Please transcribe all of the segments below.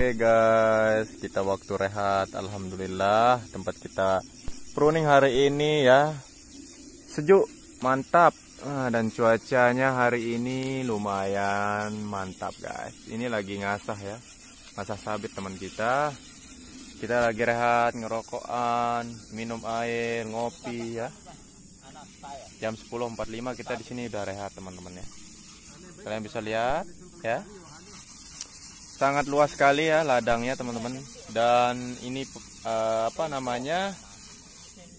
Oke guys, kita waktu rehat. Alhamdulillah tempat kita pruning hari ini ya sejuk, mantap. Nah, dan cuacanya hari ini lumayan mantap guys. Ini lagi ngasah ya, ngasah sabit teman kita. Kita lagi rehat, ngerokokan, minum air, ngopi ya. Jam 10.45 kita di sini udah rehat teman-teman ya. Kalian bisa lihat ya sangat luas sekali ya ladangnya teman-teman. Dan ini uh, apa namanya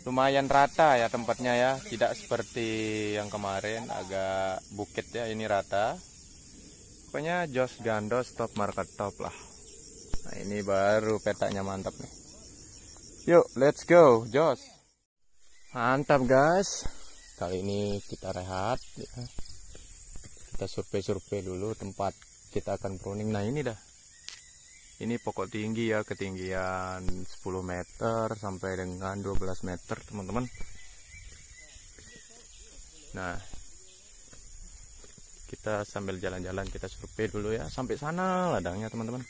lumayan rata ya tempatnya ya. Tidak seperti yang kemarin agak bukit ya ini rata. Pokoknya Jos Gandos top market top lah. Nah ini baru petanya mantap nih. Yuk let's go Jos. Mantap guys. Kali ini kita rehat ya. kita survei-survei dulu tempat kita akan pruning. Nah ini dah ini pokok tinggi ya ketinggian 10 meter sampai dengan 12 meter teman-teman. Nah kita sambil jalan-jalan kita survei dulu ya. Sampai sana ladangnya teman-teman.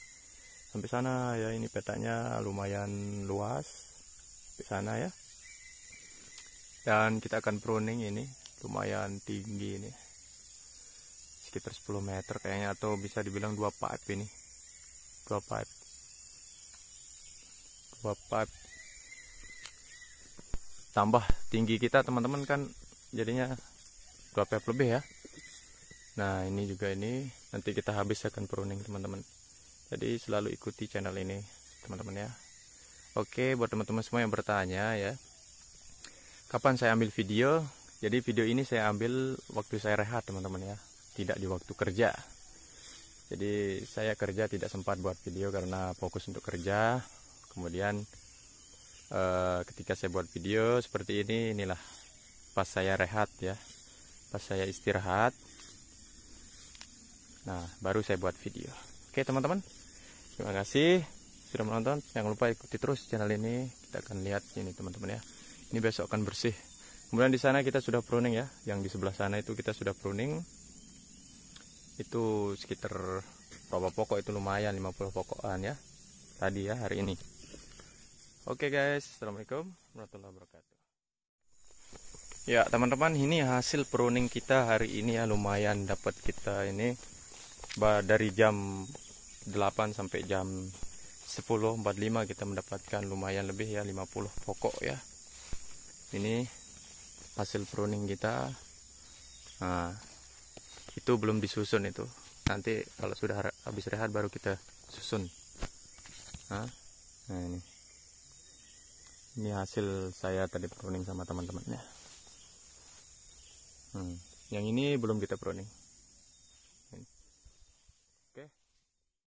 Sampai sana ya ini petanya lumayan luas. Sampai sana ya. Dan kita akan pruning ini lumayan tinggi ini. Sekitar 10 meter kayaknya atau bisa dibilang dua pipe ini dua pipe dua pipe tambah tinggi kita teman-teman kan jadinya dua pipe lebih ya. Nah ini juga ini nanti kita habis akan pruning teman-teman. Jadi selalu ikuti channel ini teman-teman ya. Oke buat teman-teman semua yang bertanya ya. Kapan saya ambil video? Jadi video ini saya ambil waktu saya rehat teman-teman ya. Tidak di waktu kerja jadi saya kerja tidak sempat buat video karena fokus untuk kerja. Kemudian eh, ketika saya buat video seperti ini inilah pas saya rehat ya pas saya istirahat. Nah baru saya buat video. Oke teman-teman. Terima kasih sudah menonton. Jangan lupa ikuti terus channel ini. Kita akan lihat ini teman-teman ya. Ini besok akan bersih. Kemudian di sana kita sudah pruning ya. Yang di sebelah sana itu kita sudah pruning itu sekitar berapa pokok itu? Lumayan 50 pokokan ya tadi ya hari ini. Oke guys. Assalamualaikum warahmatullahi wabarakatuh. Ya teman-teman ini hasil pruning kita hari ini ya. Lumayan dapat kita ini dari jam 8 sampai jam 10.45 kita mendapatkan lumayan lebih ya 50 pokok ya. Ini hasil pruning kita. Nah itu belum disusun itu. Nanti kalau sudah habis rehat baru kita susun. Nah, ini. Ini hasil saya tadi pruning sama teman-temannya. Hmm. yang ini belum kita pruning